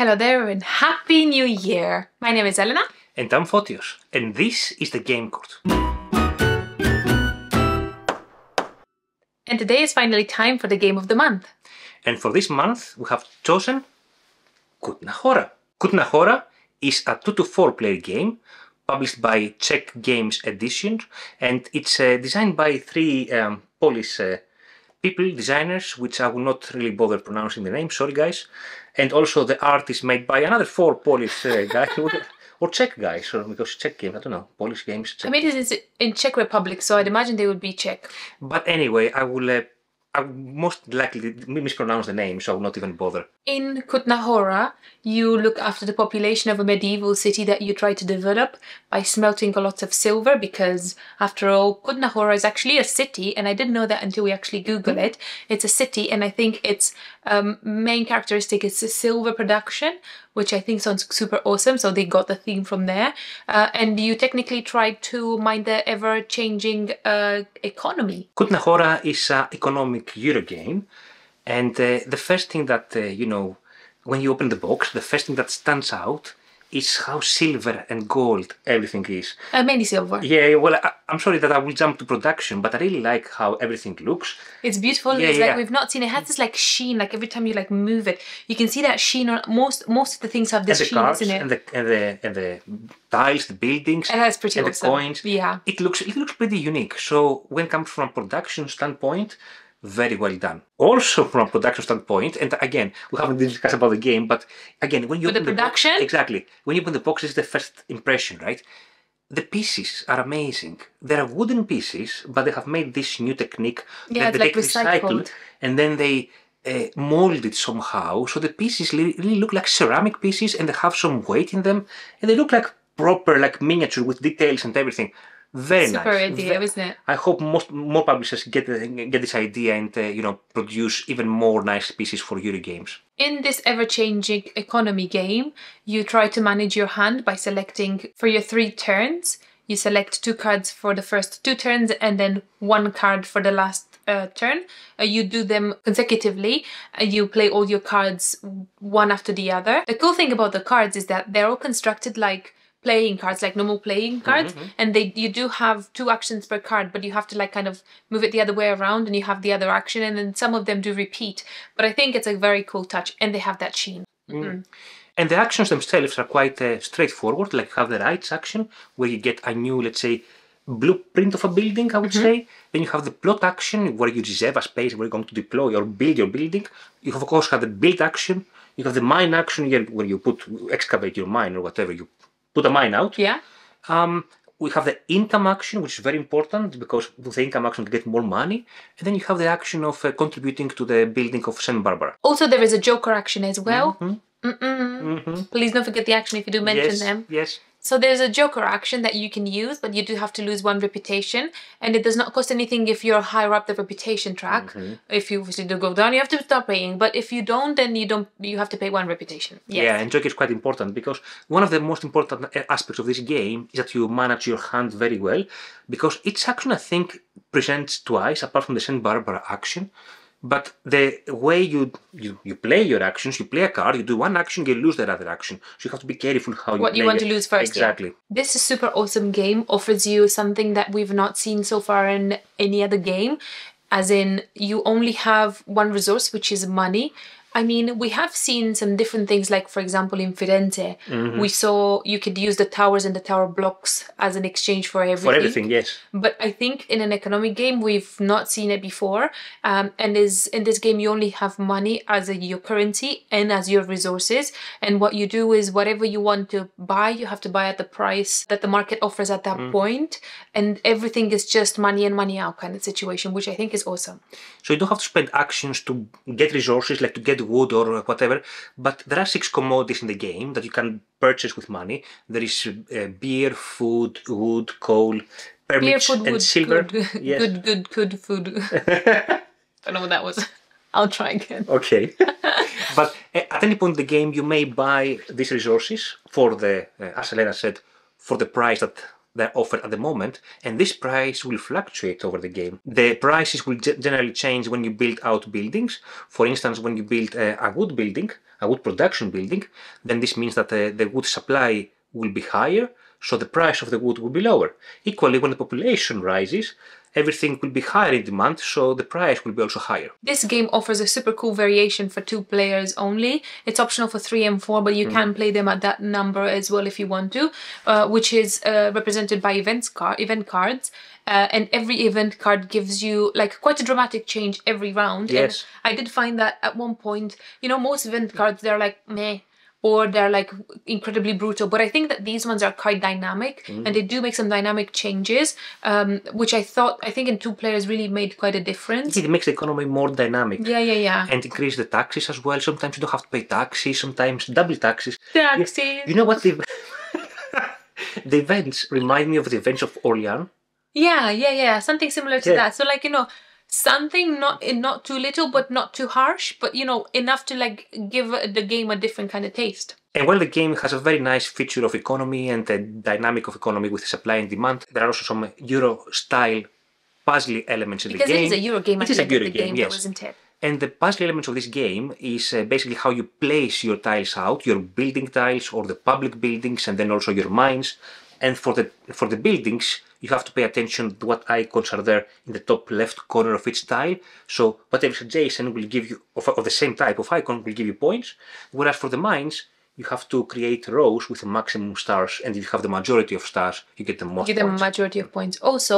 Hello there and Happy New Year! My name is Elena. And I'm Fotios, and this is the Game Court. And today is finally time for the game of the month. And for this month, we have chosen Kutna Hora. Kutna Hora is a 2 to 4 player game published by Czech Games Edition, and it's uh, designed by three um, Polish uh, people, designers, which I will not really bother pronouncing the name, sorry guys. And also the art is made by another four Polish uh, guys, or Czech guys, or because Czech games, I don't know, Polish games. Czech I mean, it is in Czech Republic, so I'd imagine they would be Czech. But anyway, I will uh, I most likely mispronounce the name, so I will not even bother. In Kutna Hora, you look after the population of a medieval city that you try to develop by smelting a lot of silver because, after all, Kutna Hora is actually a city, and I didn't know that until we actually Google hmm? it. It's a city, and I think its um, main characteristic is silver production, which I think sounds super awesome. So they got the theme from there. Uh, and you technically try to mind the ever-changing uh, economy. Kutna Hora is an economic Euro game. And uh, the first thing that, uh, you know, when you open the box, the first thing that stands out is how silver and gold everything is. Uh, mainly silver. Yeah, well, I, am sorry that I will jump to production, but I really like how everything looks. It's beautiful. Yeah, it's yeah. like we've not seen it. has this like sheen, like every time you like move it, you can see that sheen on most most of the things have this and the sheen, isn't it? And the and the and the tiles, the buildings, and that's pretty and awesome. the coins. Yeah. It looks it looks pretty unique. So when it comes from a production standpoint, very well done. Also from a production standpoint, and again, we haven't discussed about the game, but again, when you open the production, box, exactly, when you open the box, it's the first impression, right? The pieces are amazing. They are wooden pieces, but they have made this new technique yeah, that they like recycled. recycled, and then they uh, mold it somehow, so the pieces really look like ceramic pieces, and they have some weight in them, and they look like proper, like miniature with details and everything. Very Super nice. idea, isn't it? I hope most more publishers get get this idea and uh, you know produce even more nice pieces for Euro games. In this ever-changing economy game, you try to manage your hand by selecting for your three turns. You select two cards for the first two turns and then one card for the last uh, turn. Uh, you do them consecutively. Uh, you play all your cards one after the other. The cool thing about the cards is that they're all constructed like playing cards like normal playing cards mm-hmm. and they you do have two actions per card but you have to like kind of move it the other way around and you have the other action and then some of them do repeat but i think it's a very cool touch and they have that sheen mm. and the actions themselves are quite uh, straightforward like have the rights action where you get a new let's say blueprint of a building i would mm-hmm. say then you have the plot action where you reserve a space where you're going to deploy or build your building you of course have the build action you have the mine action where you put excavate your mine or whatever you put a mine out. Yeah. Um, we have the income action, which is very important because with the income action you get more money. And then you have the action of uh, contributing to the building of St. Barbara. Also, there is a Joker action as well. Mm-hmm. Mm-hmm. Please don't forget the action if you do mention yes, them. Yes. So there's a Joker action that you can use, but you do have to lose one reputation, and it does not cost anything if you're higher up the reputation track. Mm-hmm. If you obviously do go down, you have to stop paying. But if you don't, then you don't. You have to pay one reputation. Yes. Yeah, and Joker is quite important because one of the most important aspects of this game is that you manage your hand very well, because each action I think presents twice, apart from the Saint Barbara action. But the way you, you you play your actions, you play a card, you do one action, you lose the other action. So you have to be careful how you what you want it. to lose first. Exactly. Yeah. This is super awesome game offers you something that we've not seen so far in any other game, as in you only have one resource, which is money. I mean, we have seen some different things, like for example in Firenze, mm-hmm. we saw you could use the towers and the tower blocks as an exchange for everything. For everything, yes. But I think in an economic game we've not seen it before, um, and is in this game you only have money as a, your currency and as your resources, and what you do is whatever you want to buy, you have to buy at the price that the market offers at that mm. point, and everything is just money in money out kind of situation, which I think is awesome. So you don't have to spend actions to get resources, like to get wood or whatever. But there are six commodities in the game that you can purchase with money. There is uh, beer, food, wood, coal, permits, beer, food, and wood, silver. Good, yes. good, good, good food. I don't know what that was. I'll try again. Okay. but uh, at any point in the game, you may buy these resources for the, uh, as Elena said, for the price that that offered at the moment, and this price will fluctuate over the game. The prices will generally change when you build out buildings. For instance, when you build a, wood building, a wood production building, then this means that the wood supply will be higher, so the price of the wood will be lower. Equally, when the population rises, everything will be higher in demand, so the price will be also higher. This game offers a super cool variation for two players only. It's optional for three and four, but you can play them at that number as well if you want to, uh, which is uh, represented by events car- event cards. Uh, and every event card gives you like quite a dramatic change every round. Yes. And I did find that at one point, you know, most event cards they're like meh or they're like incredibly brutal. But I think that these ones are quite dynamic and they do make some dynamic changes, um, which I thought I think in two players really made quite a difference. It makes the economy more dynamic. Yeah, yeah, yeah. And increase the taxes as well. Sometimes you don't have to pay taxes, sometimes double taxes. Taxes. You know what the the events remind me of the events of Orleans. Yeah, yeah, yeah. Something similar to Yeah. that. So like, you know, something not not too little but not too harsh, but you know, enough to like give the game a different kind of taste. And while the game has a very nice feature of economy and the dynamic of economy with supply and demand, there are also some Euro style puzzle elements in Because the game. because it is a Euro game, I It is a Euro game, game, yes. isn't it? And the puzzle elements of this game is uh, basically how you place your tiles out, your building tiles or the public buildings, and then also your mines. And for the for the buildings, you have to pay attention to what icons are there in the top left corner of each tile. So whatever is adjacent will give you of, of the same type of icon will give you points. Whereas for the mines, you have to create rows with a maximum stars, and if you have the majority of stars, you get the most them a points. majority of points. Also,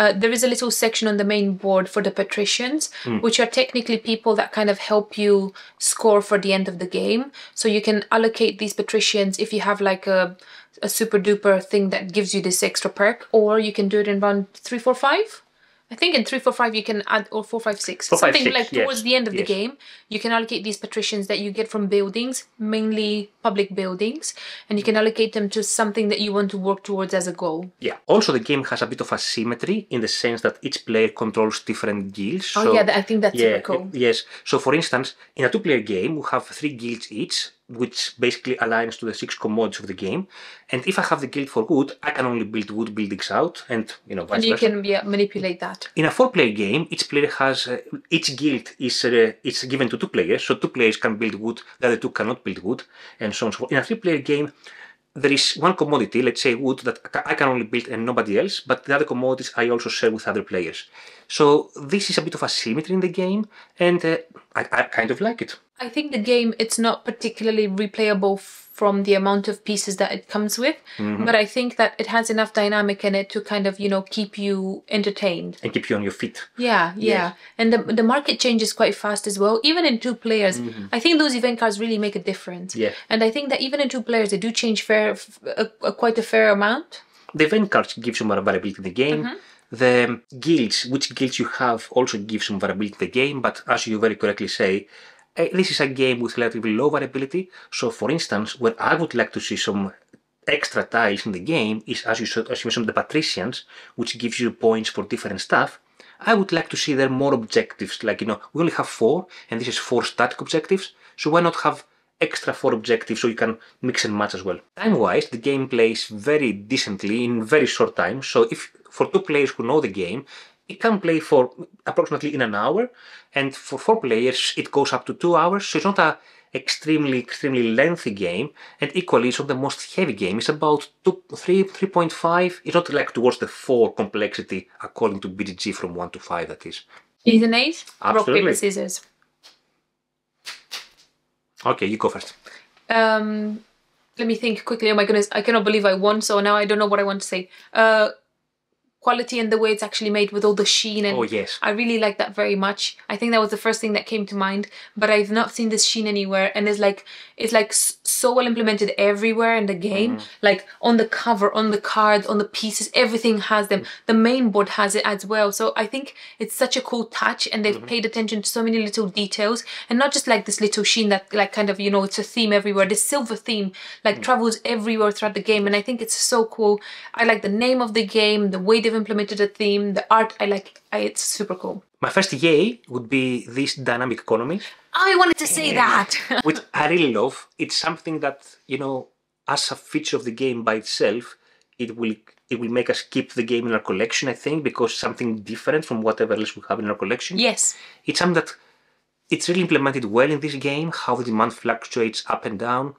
uh, there is a little section on the main board for the patricians, Hmm. which are technically people that kind of help you score for the end of the game. So you can allocate these patricians if you have like a a super duper thing that gives you this extra perk, or you can do it in round three, four, five. I think in three, four, five you can add or four, five, six. Four, five, Something six, like yes, towards the end of the game, you can allocate these patricians that you get from buildings, mainly public buildings, and you can allocate them to something that you want to work towards as a goal. Yeah. Also, the game has a bit of asymmetry in the sense that each player controls different guilds. Oh so- yeah, I think that's yeah, super cool. it- yes. So, for instance, in a two-player game, we have three guilds each, which basically aligns to the six commodities of the game. And if I have the guild for wood, I can only build wood buildings out, and you know, vice and you versa. can yeah, manipulate that. In a four-player game, each player has uh, each guild is uh, it's given to two players, so two players can build wood, the other two cannot build wood, and so on and so forth. In a three-player game, there is one commodity, let's say wood, that I I can only build and nobody else, but the other commodities I also share with other players. So this is a bit of asymmetry in the game, and uh, I, I kind of like it. I think the game it's not particularly replayable from the amount of pieces that it comes with, Mm-hmm. but I think that it has enough dynamic in it to kind of you know keep you entertained. And keep you on your feet. Yeah, yeah, and the the market changes quite fast as well. Even in two players, I think those event cards really make a difference. Mm-hmm. Yeah. and I think that even in two players, they do change fair f- a, a, quite a fair amount. The event cards give some more variability in the game. The guilds, which guilds you have, also give some variability in the game. But as you very correctly say, Eh, this is a game with relatively low variability. So, for instance, where I would like to see some extra tiles in the game is, as you said, as you mentioned, the patricians, which gives you points for different stuff. I would like to see there more objectives. Like you know, we only have four, and this is four static objectives. So why not have extra four objectives so you can mix and match as well. Time wise, the game plays very decently in very short time. So if for two players who know the game, it can play for approximately in an hour, and for four players it goes up to two hours. So it's not a extremely extremely lengthy game, and equally it's not the most heavy game. It's about two, three, three point five. It's not like towards the four complexity according to BGG from one to five. That is. Is an ace? Rock paper scissors. Okay, you go first. Um, let me think quickly. Oh my goodness, I cannot believe I won. So now I don't know what I want to say. Uh, quality and the way it's actually made with all the sheen and Oh yes. I really like that very much. I think that was the first thing that came to mind, but I've not seen this sheen anywhere and it's like it's like so well implemented everywhere in the game. Mm-hmm. Like on the cover, on the cards, on the pieces, everything has them. Mm. The main board has it as well. So I think it's such a cool touch and they've mm-hmm. paid attention to so many little details and not just like this little sheen that like kind of, you know, it's a theme everywhere. This silver theme like mm. travels everywhere throughout the game and I think it's so cool. I like the name of the game, the way they've implemented a theme, the art. I like I, it's super cool. My first yay would be this dynamic economy. I wanted to say that. which I really love. It's something that, you know, as a feature of the game by itself, it will it will make us keep the game in our collection. I think because something different from whatever else we have in our collection. Yes. It's something that it's really implemented well in this game. How the demand fluctuates up and down,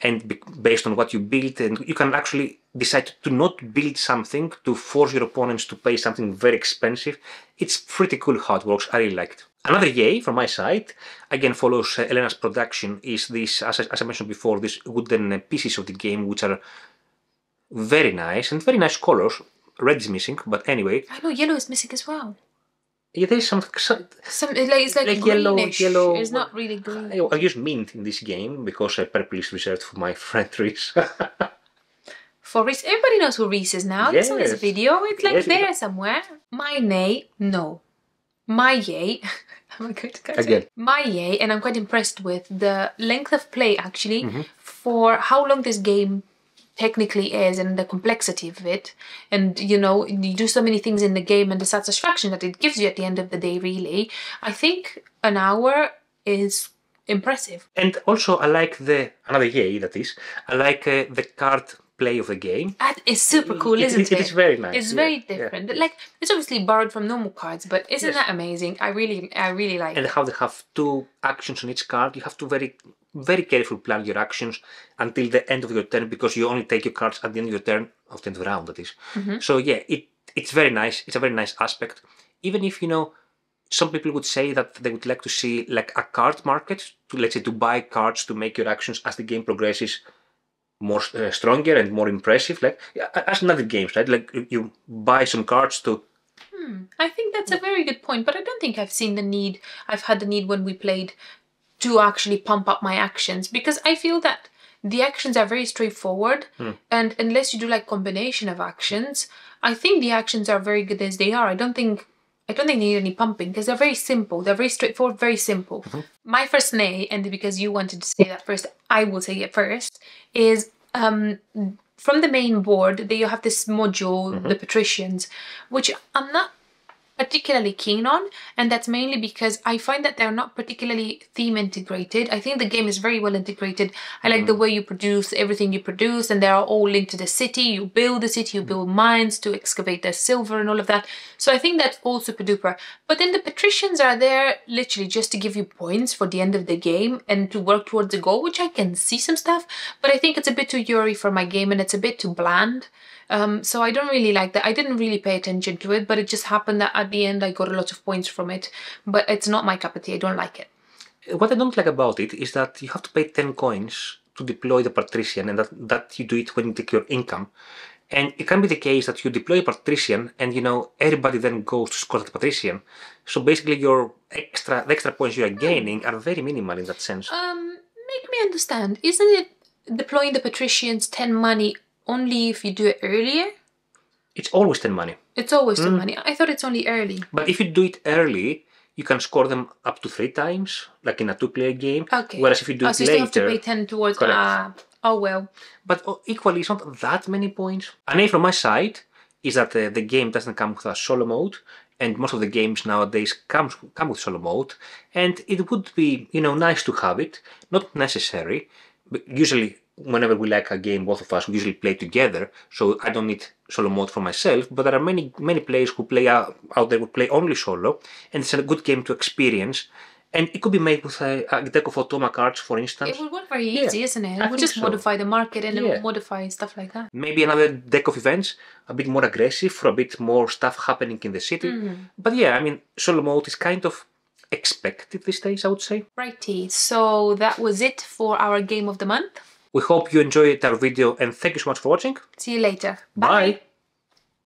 and based on what you build, and you can actually decide to not build something to force your opponents to pay something very expensive. It's pretty cool how it works. I really liked. Another yay from my side, again follows uh, Elena's production, is this, as I, as I mentioned before, these wooden uh, pieces of the game which are very nice and very nice colors. Red is missing, but anyway, I know yellow is missing as well. Yeah, there is some, some Some like it's like, Like yellow- yellow- It's not really green. I, I use mint in this game because I purple is reserved for my friend Reese. For Reese, everybody knows who Reese is now. It's on his video. It's like Yes, it- there somewhere. My nay, no. My yay. I'm going to Again. it. My yay, and I'm quite impressed with the length of play actually Mm-hmm. for how long this game technically is and the complexity of it. And you know, you do so many things in the game and the satisfaction that it gives you at the end of the day, really. I think an hour is impressive. and also, I like the another yay that is. I like uh, the card play of the game. That is super cool, It- isn't it- it is very nice, It's yeah, very yeah. different. Like it's obviously borrowed from normal cards, but isn't Yes. that amazing? I really, I really like. and it. how they have two actions on each card. You have to very, very carefully plan your actions until the end of your turn because you only take your cards at the end of your turn, of the end of the round, that is. Mm-hmm. So yeah, it it's very nice. It's a very nice aspect. Even if you know, some people would say that they would like to see like a card market to let's say to buy cards to make your actions as the game progresses more uh, stronger and more impressive. Like as in other games, right? Like you- buy some cards to I think that's a very good point, but I don't think I've seen the need. I've had the need when we played to actually pump up my actions because I feel that the actions are very straightforward, and unless you do like combination of actions, I think the actions are very good as they are. I don't think. I don't think they need any pumping because they're very simple. They're very straightforward, very simple. My first nay, and because you wanted to say that first, I will say it first, is um, from the main board you have this module, the patricians, which I'm not particularly keen on, and that's mainly because I find that they're not particularly theme integrated. I think the game is very well integrated. I like the mm-hmm. way you produce everything you produce, and they're all linked to the city. You build the city, you mm-hmm. build mines to excavate the silver and all of that. So I think that's all super duper. But then the patricians are there literally just to give you points for the end of the game and to work towards a goal, which I can see some stuff, but I think it's a bit too Yuri for my game and it's a bit too bland. Um, so I don't really like that. I didn't really pay attention to it, but it just happened that at the end I got a lot of points from it. But it's not my cup of tea. I don't like it. What I don't like about it is that you have to pay 10 coins to deploy the patrician and that, that you do it when you take your income. And it can be the case that you deploy a patrician and you know everybody then goes to score that patrician. So basically your extra the extra points you are gaining are very minimal in that sense. Um, make me understand. Isn't it deploying the patricians 10 money only if you do it earlier? It's always 10 money. It's always 10 money. I thought it's only early. But if you do it early, you can score them up to three times, like in a two player game. Okay. Whereas if you do oh, it so you still have to later. pay 10 towards. Correct. Ah, oh well. But uh, equally, it's not that many points. An A from my side is that uh, the game doesn't come with a solo mode, and most of the games nowadays comes come with solo mode. And it would be, you know, nice to have it, not necessary. But usually, whenever we like a game, both of us we usually play together. So I don't need solo mode for myself. But there are many many players who play out, out there who play only solo, and it's a good game to experience. And it could be made with a, a deck of automa cards, for instance. It would work very Yeah, easy, isn't it? I would just so. modify the market and Yeah. modify stuff like that. maybe another deck of events, a bit more aggressive for a bit more stuff happening in the city. Mm. But yeah, I mean, solo mode is kind of expected these days, I would say. Righty, so that was it for our game of the month. We hope you enjoyed our video and thank you so much for watching. See you later. Bye.